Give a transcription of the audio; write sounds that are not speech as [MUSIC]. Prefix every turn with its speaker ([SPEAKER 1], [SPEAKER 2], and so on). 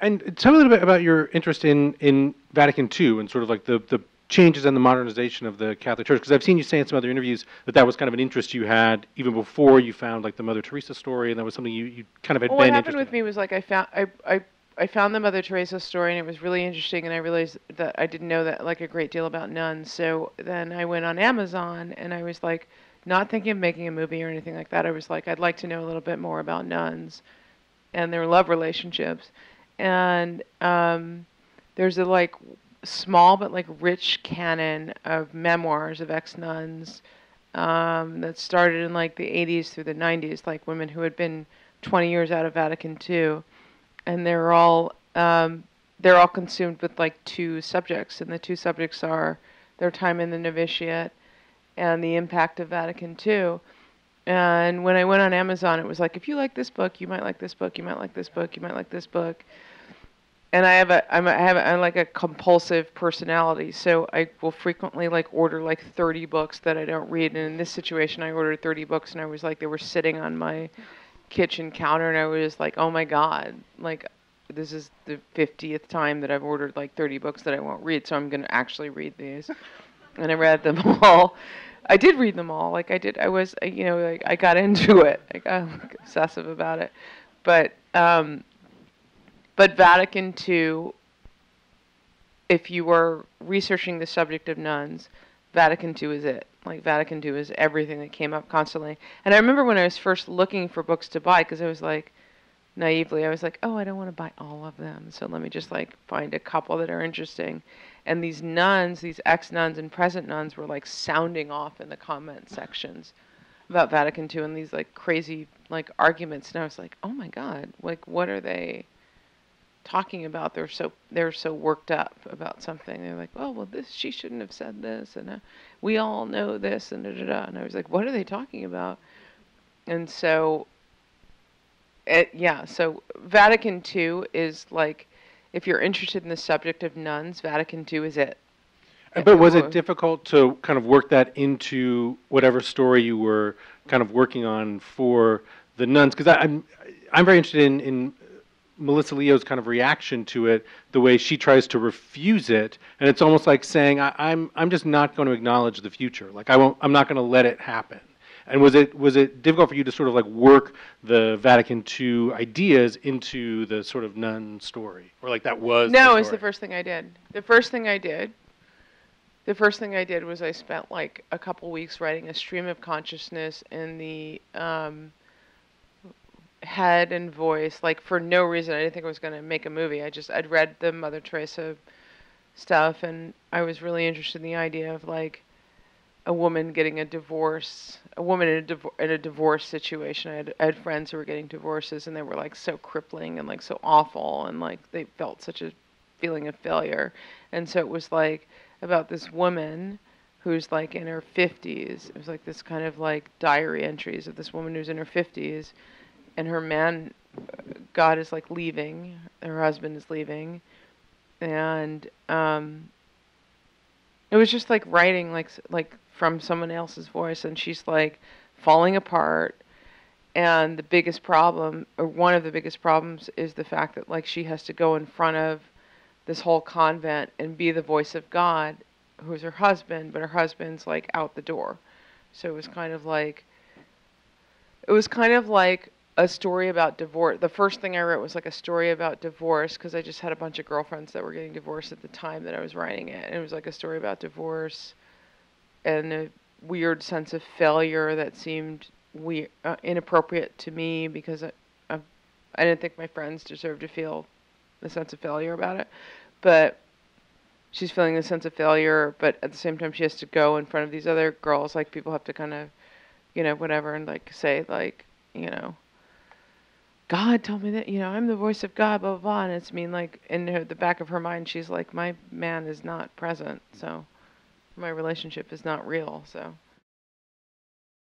[SPEAKER 1] And tell me a little bit about your interest in, in Vatican II and sort of like the, the changes and the modernization of the Catholic Church. Because I've seen you say in some other interviews that that was kind of an interest you had even before you found like the Mother Teresa story, and that was something you, you kind of had
[SPEAKER 2] Well,
[SPEAKER 1] been
[SPEAKER 2] what happened with me was like I found I, I I found the Mother Teresa story and it was really interesting and I realized that I didn't know that like a great deal about nuns. So then I went on Amazon and I was like not thinking of making a movie or anything like that. I was like I'd like to know a little bit more about nuns and their love relationships. And um, there's a like small but like rich canon of memoirs of ex nuns um, that started in like the 80s through the 90s, like women who had been 20 years out of Vatican II, and they're all um, they're all consumed with like two subjects, and the two subjects are their time in the novitiate and the impact of Vatican II. And when I went on Amazon, it was like, if you like this book, you might like this book, you might like this book, you might like this book. And I have a, I'm a, I have a, I'm like a compulsive personality, so I will frequently like order like 30 books that I don't read. And in this situation, I ordered 30 books, and I was like, they were sitting on my kitchen counter, and I was like, oh my god, like this is the 50th time that I've ordered like 30 books that I won't read, so I'm gonna actually read these. and I read them [LAUGHS] all. I did read them all. Like I did, I was, you know, like I got [LAUGHS] into it. I got like, obsessive about it. But, um, but Vatican II. If you were researching the subject of nuns, Vatican II is it. Like Vatican II is everything that came up constantly. And I remember when I was first looking for books to buy, because I was like, naively, I was like, oh, I don't want to buy all of them. So let me just like find a couple that are interesting. And these nuns, these ex nuns and present nuns, were like sounding off in the comment sections about Vatican II and these like crazy like arguments. And I was like, oh my god, like what are they talking about? They're so they're so worked up about something. They're like, oh well, this she shouldn't have said this, and uh, we all know this, and da da da. And I was like, what are they talking about? And so it, yeah, so Vatican II is like, if you're interested in the subject of nuns, Vatican II is it.
[SPEAKER 1] But was it difficult to kind of work that into whatever story you were kind of working on for the nuns? Because I'm I'm very interested in, in Melissa Leo's kind of reaction to it, the way she tries to refuse it, and it's almost like saying I, I'm I'm just not going to acknowledge the future. Like I won't I'm not going to let it happen. And was it was it difficult for you to sort of like work the Vatican II ideas into the sort of nun story, or like that was
[SPEAKER 2] No,
[SPEAKER 1] the
[SPEAKER 2] it's the first thing I did. The first thing I did. The first thing I did was I spent like a couple weeks writing a stream of consciousness in the um, head and voice, like for no reason. I didn't think I was going to make a movie. I just I'd read the Mother Teresa stuff, and I was really interested in the idea of like a woman getting a divorce, a woman in a, divo- in a divorce situation. I had, I had friends who were getting divorces, and they were like so crippling and like so awful, and like they felt such a feeling of failure. And so it was like about this woman who's like in her 50s. It was like this kind of like diary entries of this woman who's in her 50s, and her man, God is like leaving, her husband is leaving, and um, it was just like writing like like from someone else's voice and she's like falling apart and the biggest problem or one of the biggest problems is the fact that like she has to go in front of this whole convent and be the voice of God who's her husband but her husband's like out the door so it was kind of like it was kind of like a story about divorce. The first thing I wrote was like a story about divorce because I just had a bunch of girlfriends that were getting divorced at the time that I was writing it. And it was like a story about divorce and a weird sense of failure that seemed we uh, inappropriate to me because I, I, I didn't think my friends deserved to feel the sense of failure about it. But she's feeling the sense of failure, but at the same time she has to go in front of these other girls. Like people have to kind of, you know, whatever, and like say like, you know, God told me that, you know, I'm the voice of God, blah, blah, blah. And it's mean, like, in her, the back of her mind, she's like, my man is not present. So my relationship is not real. So